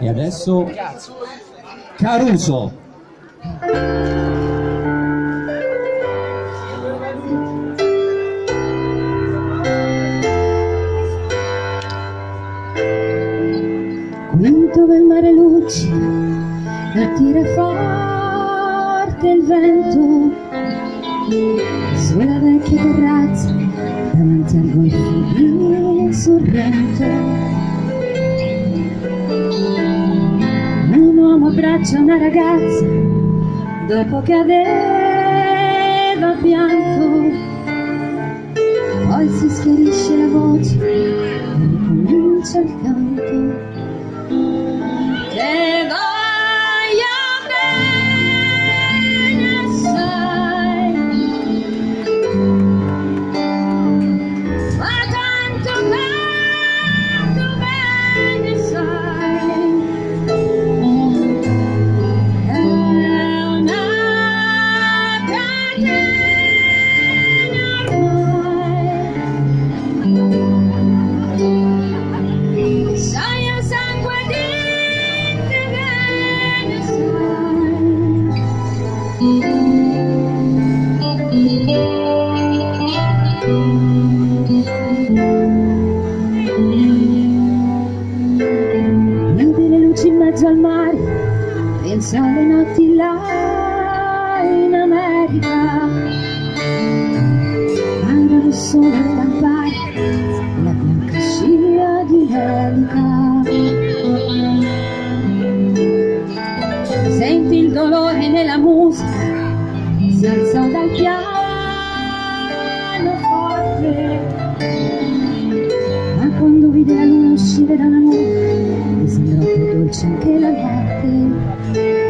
E adesso Caruso. Qui dove il mare luccica e tira forte il vento sulla vecchia terrazza davanti al golfo di Sorrento abbraccia una ragazza dopo che aveva pianto. Poi si schiarisce la voce e ricomincia il canto America. Guarda lo sole stampare la bianca scia di Elica Senti il dolore nella musica si alza dal pianoforte ma quando vide la luna uscire dalla nuvola mi sembrò più dolce anche la notte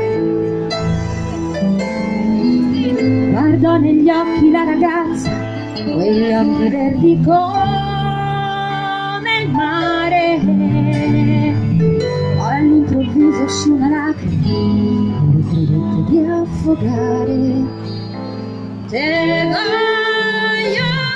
negli occhi la ragazza quegli occhi verdi come il mare. Poi all'improvviso uscì una lacrima e credette di affogare. Te voglio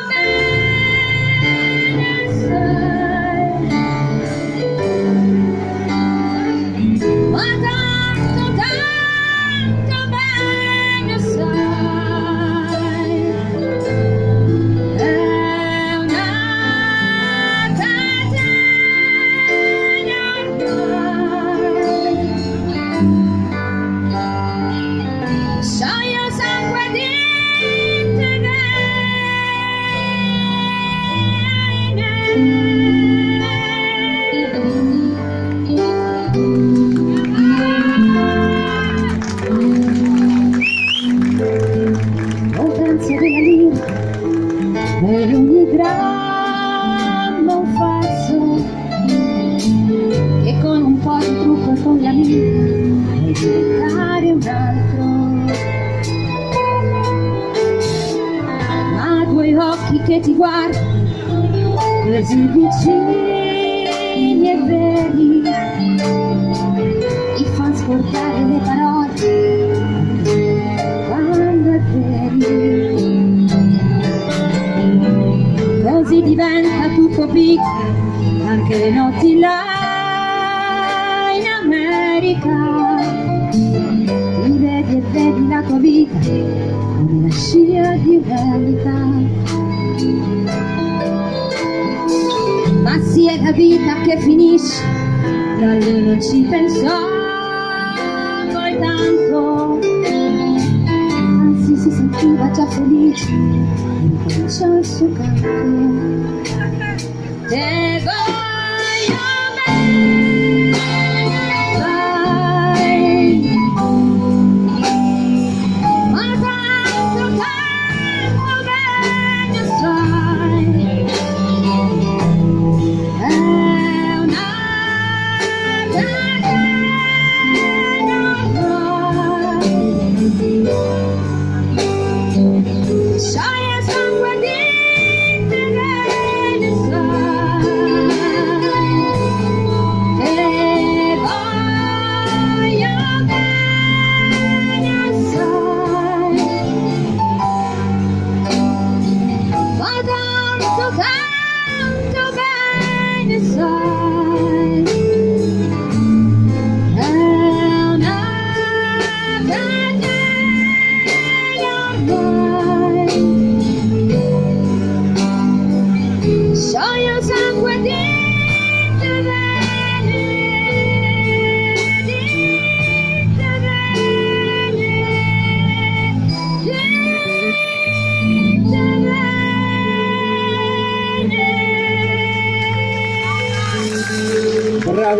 occhi che ti guardano così vicini e veri. Ti fanno scordare le parole quando è veri così diventa tutto piccolo anche le notti là in America. Ti vedi e vedi la tua vita come la scia di un'elica che finisce da lui non ci pensò poi tanto. Anzi si sentiva già felice e cominciò il suo canto te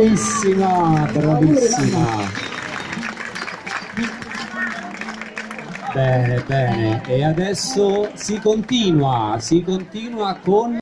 Bravissima, bravissima. Bene, bene. E adesso si continua, si continua con